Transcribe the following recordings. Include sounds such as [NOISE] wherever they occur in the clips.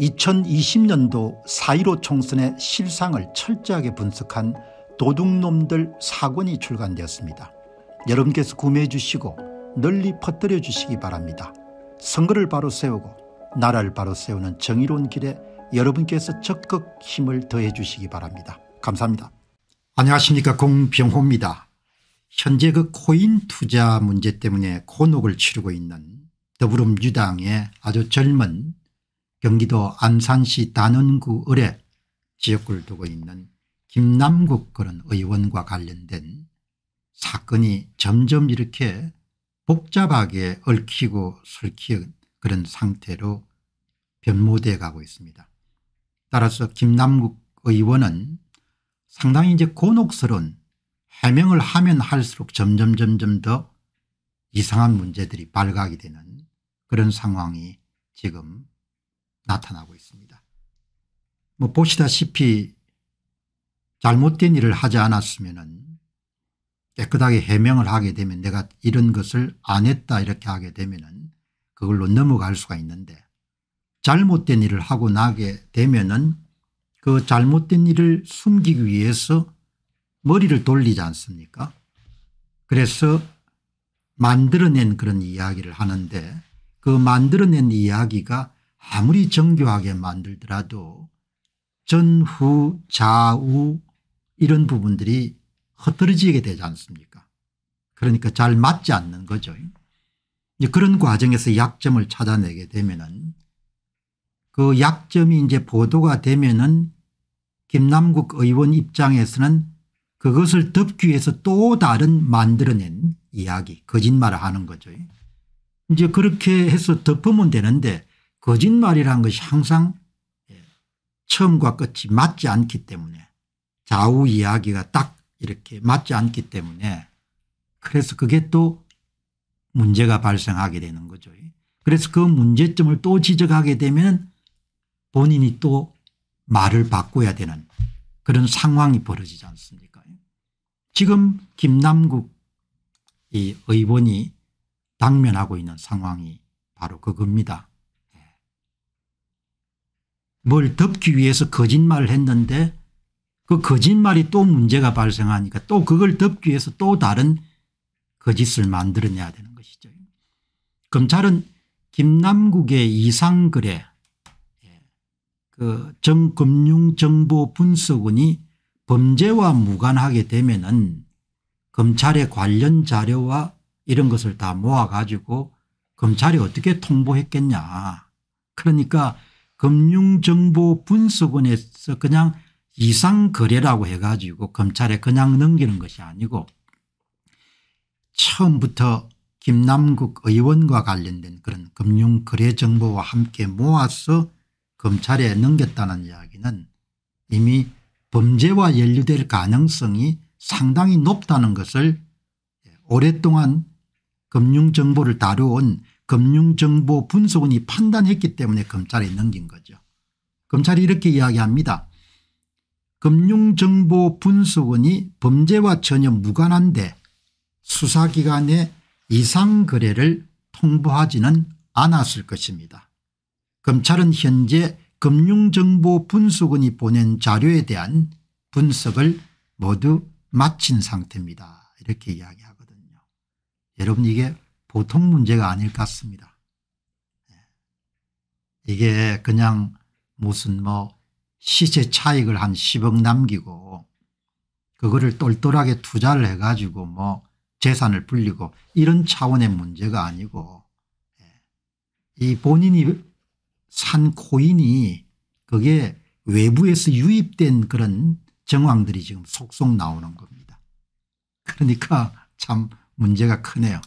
2020년도 4.15 총선의 실상을 철저하게 분석한 도둑놈들 사권이 출간되었습니다. 여러분께서 구매해 주시고 널리 퍼뜨려 주시기 바랍니다. 선거를 바로 세우고 나라를 바로 세우는 정의로운 길에 여러분께서 적극 힘을 더해 주시기 바랍니다. 감사합니다. 안녕하십니까 공병호입니다. 현재 그 코인 투자 문제 때문에 곤혹을 치르고 있는 더불어민주당의 아주 젊은 경기도 안산시 단원구 을에 지역구를 두고 있는 김남국 그런 의원과 관련된 사건이 점점 이렇게 복잡하게 얽히고 설키는 그런 상태로 변모돼 가고 있습니다. 따라서 김남국 의원은 상당히 이제 곤혹스러운 해명을 하면 할수록 점점 점점 더 이상한 문제들이 발각이 되는 그런 상황이 지금 나타나고 있습니다. 뭐 보시다시피 잘못된 일을 하지 않았으면 깨끗하게 해명을 하게 되면 내가 이런 것을 안 했다 이렇게 하게 되면 그걸로 넘어갈 수가 있는데 잘못된 일을 하고 나게 되면 그 잘못된 일을 숨기기 위해서 머리를 돌리지 않습니까 그래서 만들어낸 그런 이야기를 하는데 그 만들어낸 이야기가 아무리 정교하게 만들더라도 전후 좌우 이런 부분들이 흩어지게 되지 않습니까 그러니까 잘 맞지 않는 거죠. 그런 과정에서 약점을 찾아내게 되면 그 약점이 이제 보도가 되면 김남국 의원 입장에서는 그것을 덮기 위해서 또 다른 만들어낸 이야기 거짓말을 하는 거죠. 이제 그렇게 해서 덮으면 되는데 거짓말이라는 것이 항상 예, 처음과 끝이 맞지 않기 때문에 좌우 이야기가 딱 이렇게 맞지 않기 때문에 그래서 그게 또 문제가 발생하게 되는 거죠. 그래서 그 문제점을 또 지적하게 되면 본인이 또 말을 바꿔야 되는 그런 상황이 벌어지지 않습니까 지금 김남국 이 의원이 당면하고 있는 상황이 바로 그겁니다. 뭘 덮기 위해서 거짓말을 했는데 그 거짓말이 또 문제가 발생하니까 또 그걸 덮기 위해서 또 다른 거짓을 만들어내야 되는 것이죠. 검찰은 김남국의 이상거래 예, 그 정금융정보분석원이 범죄와 무관하게 되면은 검찰의 관련 자료와 이런 것을 다 모아가지고 검찰이 어떻게 통보했겠냐. 그러니까 금융정보 분석원에서 그냥 이상거래라고 해가지고 검찰에 그냥 넘기는 것이 아니고 처음부터 김남국 의원과 관련된 그런 금융거래 정보와 함께 모아서 검찰에 넘겼다는 이야기는 이미 범죄와 연루될 가능성이 상당히 높다는 것을 오랫동안 금융정보를 다루온 금융정보 분석원이 판단했기 때문에 검찰에 넘긴 거죠. 검찰이 이렇게 이야기합니다. 금융정보 분석원이 범죄와 전혀 무관한데 수사기관에 이상거래를 통보하지는 않았을 것입니다. 검찰은 현재 금융정보분석원이 보낸 자료에 대한 분석을 모두 마친 상태입니다. 이렇게 이야기하거든요. 여러분 이게 보통 문제가 아닐 것 같습니다. 예. 이게 그냥 무슨 뭐 시세 차익을 한 10억 남기고 그거를 똘똘하게 투자를 해가지고 뭐 재산을 불리고 이런 차원의 문제가 아니고 예. 이 본인이 산 코인이 그게 외부에서 유입된 그런 정황들이 지금 속속 나오는 겁니다. 그러니까 참 문제가 크네요.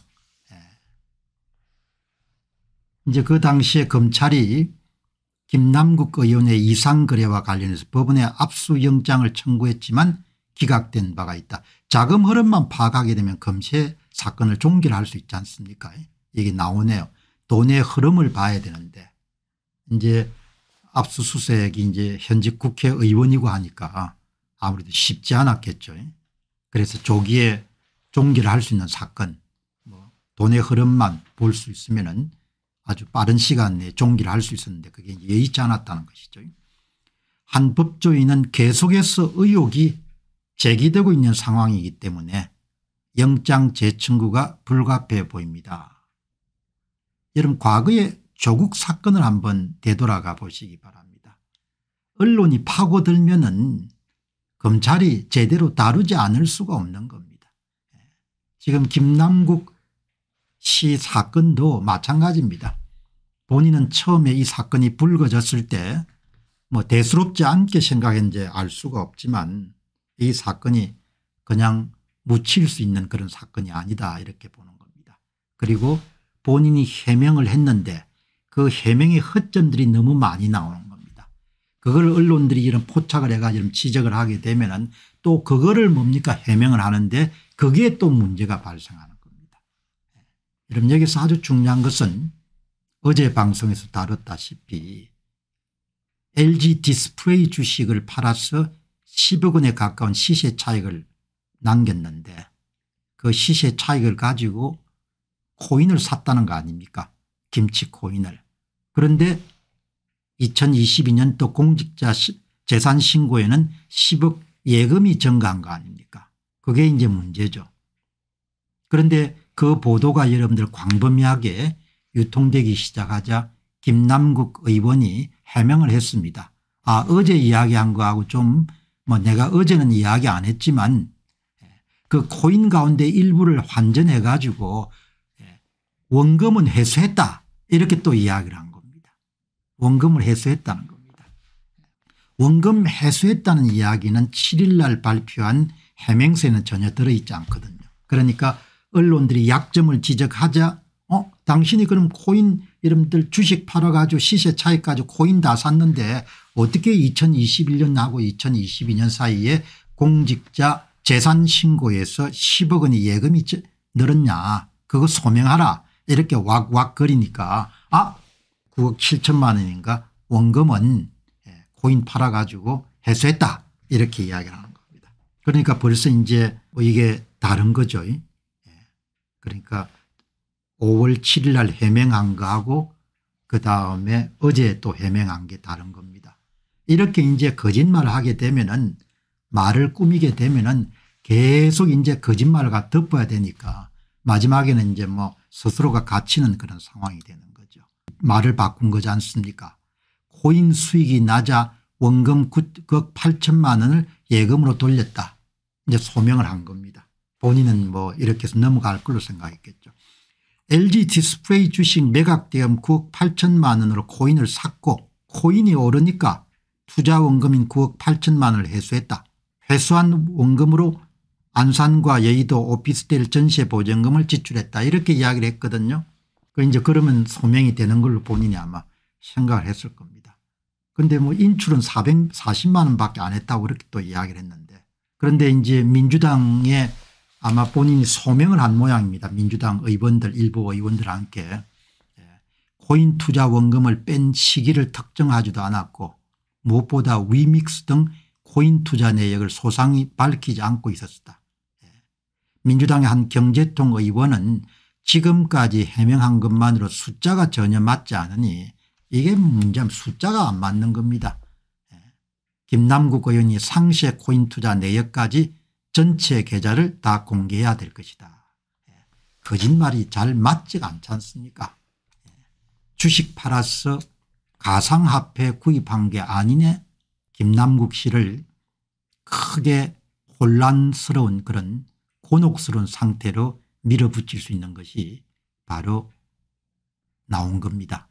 이제 그 당시에 검찰이 김남국 의원의 이상거래와 관련해서 법원에 압수영장을 청구했지만 기각된 바가 있다. 자금 흐름만 파악하게 되면 검세 사건을 종결할 수 있지 않습니까 이게 나오네요. 돈의 흐름을 봐야 되는데 이제 압수수색이 이제 현직 국회의원이고 하니까 아무래도 쉽지 않았겠죠. 그래서 조기에 종결할 수 있는 사건 뭐 돈의 흐름만 볼 수 있으면 아주 빠른 시간 내에 종기를 할 수 있었는데 그게 예의치 않았다는 것이죠. 한 법조인은 계속해서 의혹이 제기되고 있는 상황이기 때문에 영장 재청구가 불가피해 보입니다. 여러분 과거에 조국 사건을 한번 되돌아가 보시기 바랍니다. 언론이 파고들면 은 검찰이 제대로 다루지 않을 수가 없는 겁니다. 지금 김남국 씨 사건도 마찬가지입니다. 본인은 처음에 이 사건이 불거졌을 때 뭐 대수롭지 않게 생각했는지 알 수가 없지만 이 사건이 그냥 묻힐 수 있는 그런 사건이 아니다 이렇게 보는 겁니다. 그리고 본인이 해명을 했는데 그 해명의 허점들이 너무 많이 나오는 겁니다. 그걸 언론들이 이런 포착을 해가지고 지적을 하게 되면 또 그거를 뭡니까 해명을 하는데 그게 또 문제가 발생하는 겁니다. 여러분 여기서 아주 중요한 것은 어제 방송에서 다뤘다시피 LG 디스플레이 주식을 팔아서 10억 원에 가까운 시세 차익을 남겼는데 그 시세 차익을 가지고 코인을 샀다는 거 아닙니까 김치 코인을. 그런데 2022년 또 공직자 재산 신고에는 10억 예금이 증가한 거 아닙니까 그게 이제 문제죠. 그런데 그 보도가 여러분들 광범위하게 유통되기 시작하자 김남국 의원이 해명을 했습니다. 아 어제 이야기한 거하고 좀 뭐 내가 어제는 이야기 안 했지만 그 코인 가운데 일부를 환전해 가지고 원금은 회수했다 이렇게 또 이야기를 한 겁니다. 원금을 회수했다는 겁니다. 원금 회수했다는 이야기는 7일 날 발표한 해명서에는 전혀 들어있지 않거든요. 그러니까 언론들이 약점을 지적하자 어? 당신이 그럼 코인 이름들 주식 팔아가지고 시세 차익 가지고 코인 다 샀는데 어떻게 2021년하고 2022년 사이에 공직자 재산 신고에서 10억 원의 예금이 늘었냐? 그거 소명하라. 이렇게 왁왁 거리니까 아 9억 7천만 원인가? 원금은 예, 코인 팔아가지고 해소했다. 이렇게 이야기를 하는 겁니다. 그러니까 벌써 이제 뭐 이게 다른 거죠. 예. 그러니까 5월 7일 날 해명한 거하고 그다음에 어제 또 해명한 게 다른 겁니다. 이렇게 이제 거짓말을 하게 되면은 말을 꾸미게 되면은 계속 이제 거짓말을 덮어야 되니까 마지막에는 이제 뭐 스스로가 갇히는 그런 상황이 되는 거죠. 말을 바꾼 거지 않습니까 코인 수익이 낮아 원금 9억 8천만 원을 예금으로 돌렸다. 이제 소명을 한 겁니다. 본인은 뭐 이렇게 해서 넘어갈 걸로 생각했겠죠. LG 디스플레이 주식 매각대금 9억 8천만 원으로 코인을 샀고 코인이 오르니까 투자 원금인 9억 8천만 원을 회수했다. 회수한 원금으로 안산과 여의도 오피스텔 전세 보증금을 지출했다 이렇게 이야기를 했거든요. 그 이제 그러면 소명이 되는 걸로 본인이 아마 생각을 했을 겁니다. 그런데 뭐 인출은 440만 원밖에 안 했다고 그렇게 또 이야기를 했는데 그런데 이제 민주당에 아마 본인이 소명을 한 모양입니다. 민주당 의원들 일부 의원들과 함께 예. 코인 투자 원금을 뺀 시기를 특정하지도 않았고 무엇보다 위믹스 등 코인 투자 내역을 소상히 밝히지 않고 있었다. 예. 민주당의 한 경제통 의원은 지금까지 해명한 것만으로 숫자가 전혀 맞지 않으니 이게 문제면 숫자가 안 맞는 겁니다. 예. 김남국 의원이 상세 코인 투자 내역까지 전체 계좌를 다 공개해야 될 것이다. 예. 거짓말이 잘 맞지가 않지 않습니까 예. 주식 팔아서 가상화폐 구입한 게 아니네 김남국 씨를 크게 혼란스러운 그런 곤혹스러운 상태로 밀어붙일 수 있는 것이 바로 나온 겁니다.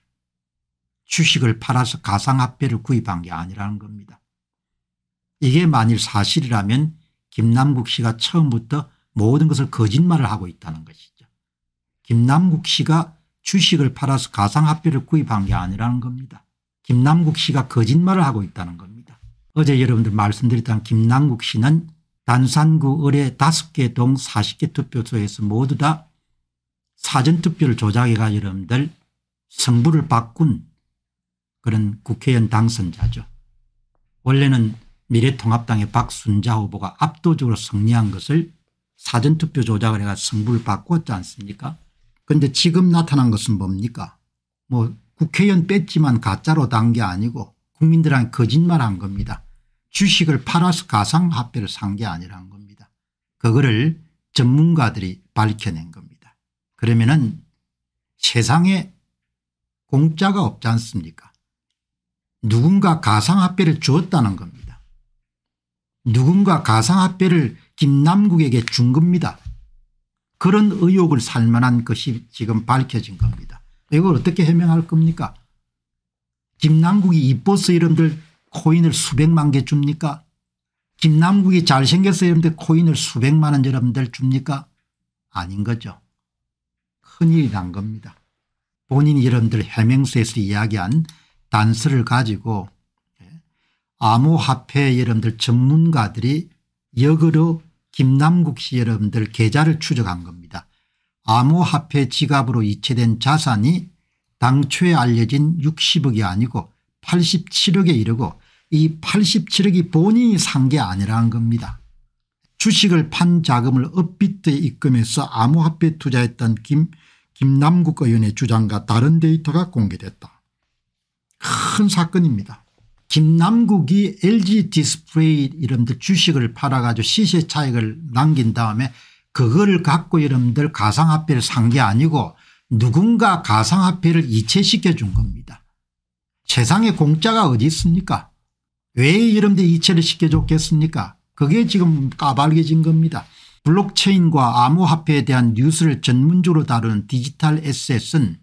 주식을 팔아서 가상화폐를 구입한 게 아니라는 겁니다. 이게 만일 사실이라면 김남국 씨가 처음부터 모든 것을 거짓말을 하고 있다는 것이죠. 김남국 씨가 주식을 팔아서 가상화폐를 구입한 게 아니라는 겁니다. 김남국 씨가 거짓말을 하고 있다는 겁니다. 어제 여러분들 말씀드렸던 김남국 씨는 단산구 을의 5개 동 40개 투표소에서 모두 다 사전투표를 조작해가 여러분들 성부를 바꾼 그런 국회의원 당선자죠. 원래는 미래통합당의 박순자 후보가 압도적으로 승리한 것을 사전투표 조작을 해가 승부를 바꿨지 않습니까 그런데 지금 나타난 것은 뭡니까 뭐 국회의원 뺐지만 가짜로 단 게 아니고 국민들한테 거짓말한 겁니다. 주식을 팔아서 가상화폐를 산 게 아니라는 겁니다. 그거를 전문가들이 밝혀낸 겁니다. 그러면 세상에 공짜가 없지 않습니까 누군가 가상화폐를 주었다는 겁니다. 누군가 가상화폐를 김남국에게 준 겁니다. 그런 의혹을 살만한 것이 지금 밝혀진 겁니다. 이걸 어떻게 해명할 겁니까 김남국이 이뻐서 여러분들 코인을 수백만 개 줍니까 김남국이 잘생겨서 여러분들 코인을 수백만 원 여러분들 줍니까 아닌 거죠. 큰일이 난 겁니다. 본인이 여러분들 해명서에서 이야기한 단서를 가지고 예, 암호화폐 여러분들 전문가들이 역으로 김남국 씨 여러분들 계좌를 추적한 겁니다. 암호화폐 지갑으로 이체된 자산이 당초에 알려진 60억이 아니고 87억에 이르고 이 87억이 본인이 산 게 아니라는 겁니다. 주식을 판 자금을 업비트에 입금해서 암호화폐 투자했던 김, 김남국 의원의 주장과 다른 데이터가 공개됐다. 큰 사건입니다. 김남국이 LG 디스플레이 여러분들 주식을 팔아가지고 시세 차익을 남긴 다음에 그거를 갖고 여러분들 가상화폐를 산 게 아니고 누군가 가상화폐를 이체시켜 준 겁니다. 세상에 공짜가 어디 있습니까 왜 여러분들 이체를 시켜줬겠습니까 그게 지금 까발겨진 겁니다. 블록체인과 암호화폐에 대한 뉴스를 전문적으로 다루는 디지털 에셋은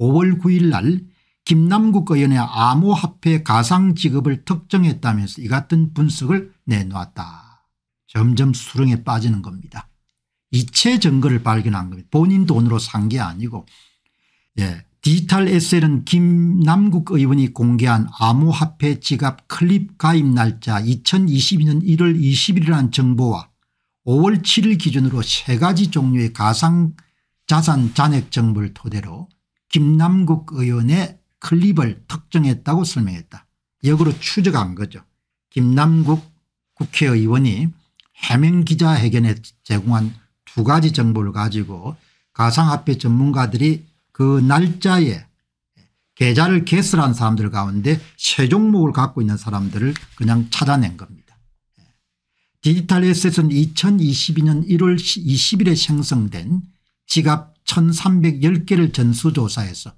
5월 9일 날 김남국 의원의 암호화폐 가상지갑을 특정했다면서 이 같은 분석을 내놓았다. 점점 수렁에 빠지는 겁니다. 이체 증거를 발견한 겁니다. 본인 돈으로 산 게 아니고 예. 디지털 에셋은 김남국 의원이 공개한 암호화폐 지갑 클립 가입 날짜 2022년 1월 20일이라는 정보와 5월 7일 기준으로 세 가지 종류의 가상자산 잔액 정보를 토대로 김남국 의원의 클립을 특정했다고 설명했다. 역으로 추적한 거죠. 김남국 국회의원이 해명 기자회견에 제공한 두 가지 정보를 가지고 가상화폐 전문가들이 그 날짜에 계좌를 개설한 사람들 가운데 세 종목을 갖고 있는 사람들을 그냥 찾아낸 겁니다. 디지털 에셋은 2022년 1월 20일에 생성된 지갑 1310개를 전수조사해서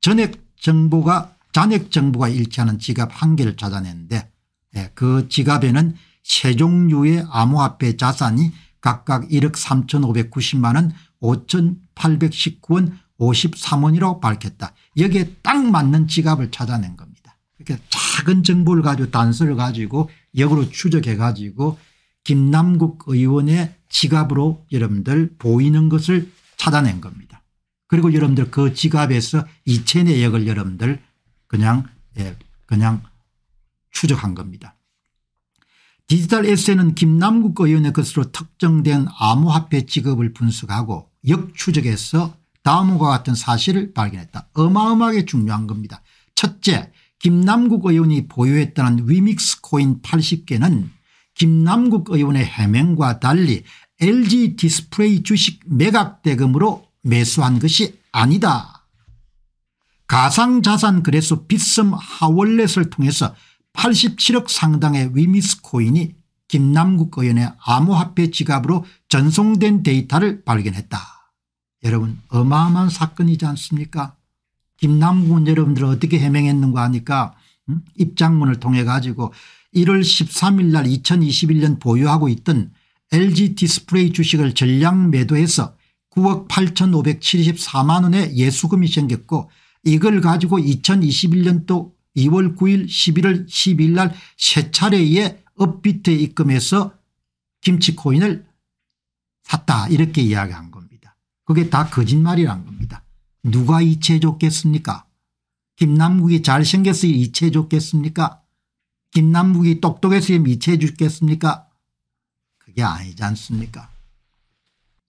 전액 정보가 잔액 정보가 일치하는 지갑 한 개를 찾아냈는데 예, 그 지갑에는 세 종류의 암호화폐 자산이 각각 1억 3,590만 원 5,819원 53원이라고 밝혔다. 여기에 딱 맞는 지갑을 찾아낸 겁니다. 이렇게 작은 정보를 가지고 단서를 가지고 역으로 추적해 가지고 김남국 의원의 지갑으로 여러분들 보이는 것을 찾아낸 겁니다. 그리고 여러분들 그 지갑에서 이체 내역을 여러분들 그냥 예, 그냥 추적한 겁니다. 디지털 에세는 김남국 의원의 것으로 특정된 암호화폐 지급을 분석하고 역추적해서 다음과 같은 사실을 발견했다. 어마어마하게 중요한 겁니다. 첫째 김남국 의원이 보유했다는 위믹스 코인 80개는 김남국 의원의 해명과 달리 LG 디스플레이 주식 매각 대금으로 매수한 것이 아니다. 가상자산 거래소 빗썸 하월렛을 통해서 87억 상당의 위믹스 코인이 김남국 의원의 암호화폐 지갑으로 전송된 데이터를 발견했다. 여러분 어마어마한 사건이지 않습니까 김남국은 여러분들 어떻게 해명했는가 하니까 음? 입장문을 통해 가지고 1월 13일 날 2021년 보유하고 있던 LG 디스플레이 주식을 전량 매도해서 9억 8,574만 원의 예수금이 생겼고 이걸 가지고 2021년도 2월 9일 11월 12일 날 세 차례의 업비트에 입금해서 김치 코인을 샀다. 이렇게 이야기한 겁니다. 그게 다 거짓말이란 겁니다. 누가 이체해 줬겠습니까? 김남국이 잘생겨서 이체해 줬겠습니까? 김남국이 똑똑해서 이체해 줬겠습니까? 그게 아니지 않습니까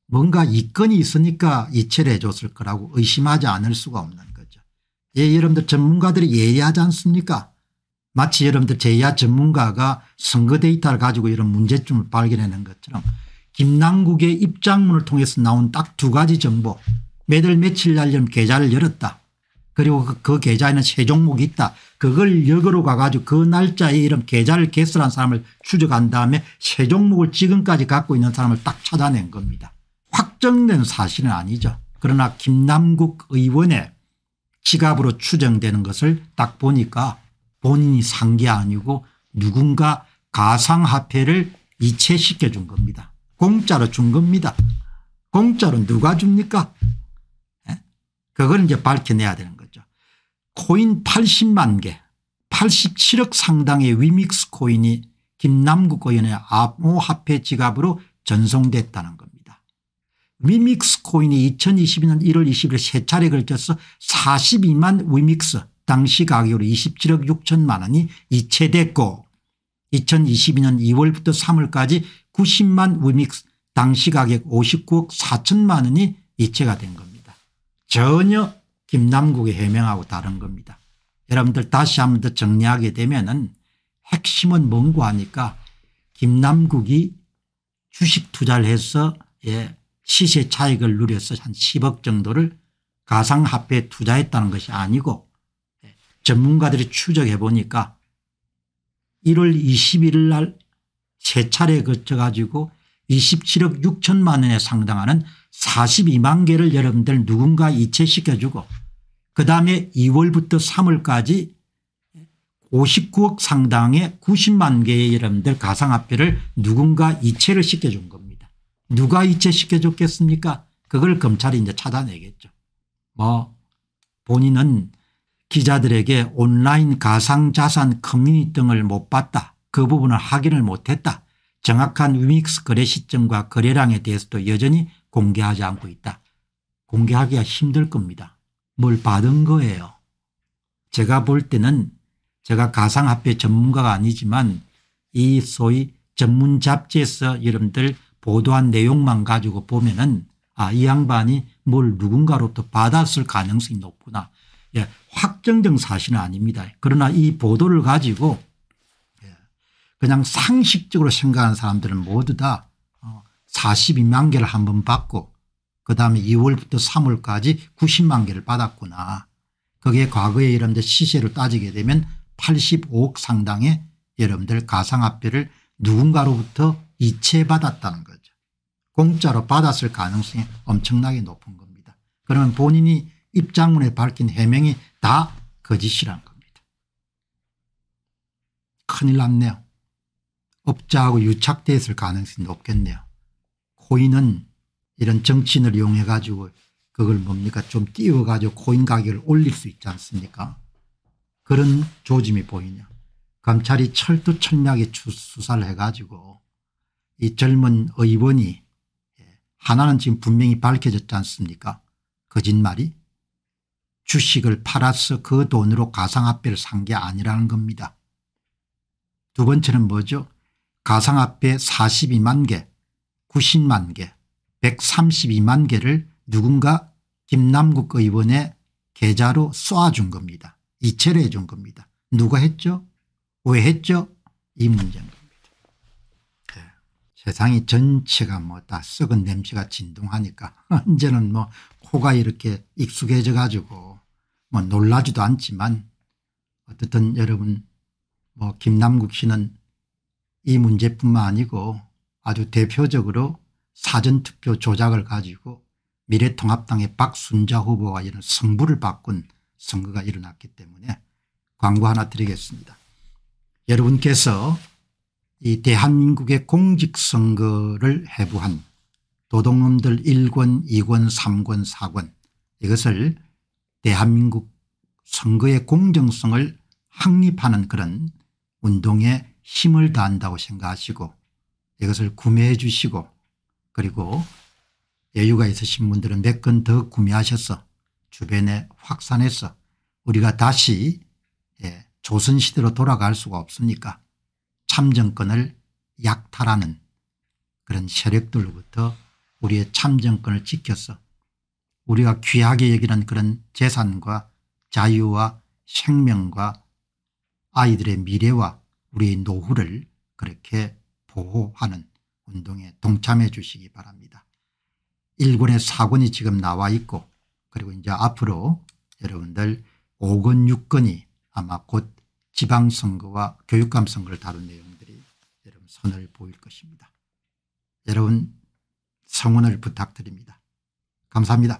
뭔가 이건이 있으니까 이체를 해 줬을 거라고 의심하지 않을 수가 없는 거죠. 예, 여러분들 전문가들이 예의하지 않습니까 마치 여러분들 제야 전문가가 선거 데이터를 가지고 이런 문제점을 발견하는 것처럼 김남국의 입장문을 통해서 나온 딱 두 가지 정보 매달 며칠 날 계좌를 열었다. 그리고 그, 그 계좌에는 세 종목이 있다. 그걸 역으로 가가지고 그 날짜에 이런 계좌를 개설한 사람을 추적한 다음에 세 종목을 지금까지 갖고 있는 사람을 딱 찾아낸 겁니다. 확정된 사실은 아니죠. 그러나 김남국 의원의 지갑으로 추정되는 것을 딱 보니까 본인이 산 게 아니고 누군가 가상화폐를 이체시켜 준 겁니다. 공짜로 준 겁니다. 공짜로 누가 줍니까 예? 그걸 이제 밝혀내야 되는 거죠. 코인 80만 개 87억 상당의 위믹스 코인이 김남국 의원의 암호화폐 지갑으로 전송됐다는 겁니다. 위믹스 코인이 2022년 1월 20일 세 차례 걸쳐서 42만 위믹스 당시 가격으로 27억 6천만 원이 이체됐고 2022년 2월부터 3월까지 90만 위믹스 당시 가격 59억 4천만 원이 이체가 된 겁니다. 전혀 김남국의 해명하고 다른 겁니다. 여러분들 다시 한 번 더 정리하게 되면 핵심은 뭔고 하니까 김남국이 주식 투자를 해서 예, 시세 차익을 누려서 한 10억 정도를 가상화폐에 투자했다는 것이 아니고 예, 전문가들이 추적해 보니까 1월 21일 날 세 차례 거쳐 가지고 27억 6천만 원에 상당하는 42만 개를 여러분들 누군가 이체시켜주고 그다음에 2월부터 3월까지 59억 상당의 90만 개의 여러분들 가상화폐를 누군가 이체를 시켜준 겁니다. 누가 이체시켜줬겠습니까 그걸 검찰이 이제 찾아내겠죠. 뭐 본인은 기자들에게 온라인 가상자산 커뮤니티 등을 못 봤다. 그 부분을 확인을 못했다. 정확한 위믹스 거래 시점과 거래량에 대해서도 여전히 공개하지 않고 있다. 공개하기가 힘들 겁니다. 뭘 받은 거예요. 제가 볼 때는 제가 가상화폐 전문가가 아니지만 이 소위 전문 잡지에서 여러분들 보도한 내용만 가지고 보면은 아, 이 양반이 뭘 누군가로부터 받았을 가능성이 높구나. 예, 확정된 사실은 아닙니다. 그러나 이 보도를 가지고 예, 그냥 상식적으로 생각하는 사람들은 모두 다 42만 어, 개를 한 번 받고 그다음에 2월부터 3월까지 90만 개를 받았구나. 그게 과거에 여러분들 시세로 따지게 되면 85억 상당의 여러분들 가상화폐를 누군가로부터 이체받았다는 거죠. 공짜로 받았을 가능성이 엄청나게 높은 겁니다. 그러면 본인이 입장문에 밝힌 해명이 다 거짓이란 겁니다. 큰일 났네요. 업자하고 유착되었을 가능성이 높겠네요. 코인은 이런 정치인을 이용해 가지고 그걸 뭡니까 좀 띄워 가지고 코인 가격을 올릴 수 있지 않습니까 그런 조짐이 보이냐. 검찰이 철두철미하게 수사를 해 가지고 이 젊은 의원이 예, 하나는 지금 분명히 밝혀졌지 않습니까 거짓말이 주식을 팔아서 그 돈으로 가상화폐를 산 게 아니라는 겁니다. 두 번째는 뭐죠 가상화폐 42만 개 90만 개 132만 개를 누군가 김남국 의원의 계좌로 쏘아준 겁니다. 이체를 해준 겁니다. 누가 했죠 왜 했죠 이 문제인 겁니다. 네. 세상이 전체가 뭐 다 썩은 냄새가 진동하니까 [LAUGHS] 이제는 뭐 코가 이렇게 익숙해져 가지고 뭐 놀라지도 않지만 어떻든 여러분 뭐 김남국 씨는 이 문제뿐만 아니고 아주 대표적으로 사전투표 조작을 가지고 미래통합당의 박순자 후보와 이런 승부를 바꾼 선거가 일어났기 때문에 광고 하나 드리겠습니다. 여러분께서 이 대한민국의 공직선거를 해부한 도둑놈들 1권 2권 3권 4권 이것을 대한민국 선거의 공정성을 확립하는 그런 운동에 힘을 다한다고 생각하시고 이것을 구매해 주시고 그리고 여유가 있으신 분들은 몇 건 더 구매하셔서 주변에 확산해서 우리가 다시 예, 조선시대로 돌아갈 수가 없으니까 참정권을 약탈하는 그런 세력들로부터 우리의 참정권을 지켜서 우리가 귀하게 여기는 그런 재산과 자유와 생명과 아이들의 미래와 우리의 노후를 그렇게 보호하는 운동에 동참해 주시기 바랍니다. 1권에 4권이 지금 나와 있고 그리고 이제 앞으로 여러분들 5건 6건이 아마 곧 지방선거와 교육감 선거를 다룬 내용들이 여러분 선을 보일 것입니다. 여러분 성원을 부탁드립니다. 감사합니다.